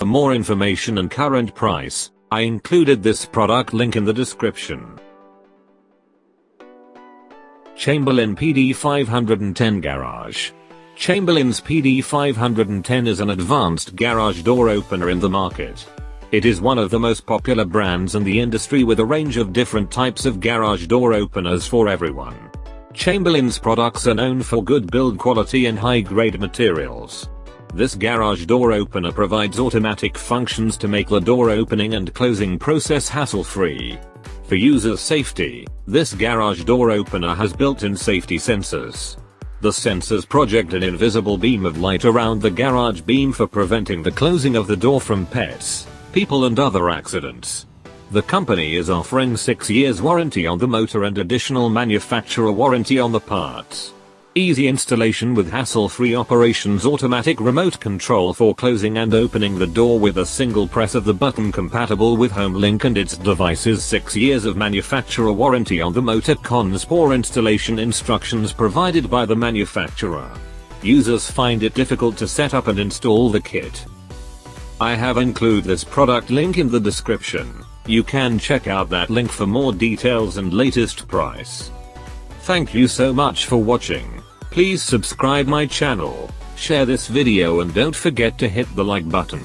For more information and current price, I included this product link in the description. Chamberlain PD510 Garage. Chamberlain's PD510 is an advanced garage door opener in the market. It is one of the most popular brands in the industry with a range of different types of garage door openers for everyone. Chamberlain's products are known for good build quality and high grade materials. This garage door opener provides automatic functions to make the door opening and closing process hassle free. For user safety, this garage door opener has built-in safety sensors. The sensors project an invisible beam of light around the garage beam for preventing the closing of the door from pets, people and other accidents. The company is offering 6 years warranty on the motor and additional manufacturer warranty on the parts. Easy installation with hassle-free operations automatic remote control for closing and opening the door with a single press of the button compatible with HomeLink and its devices 6 years of manufacturer warranty on the motor poor installation instructions provided by the manufacturer. Users find it difficult to set up and install the kit. I have included this product link in the description. You can check out that link for more details and latest price. Thank you so much for watching. Please subscribe my channel, share this video and don't forget to hit the like button.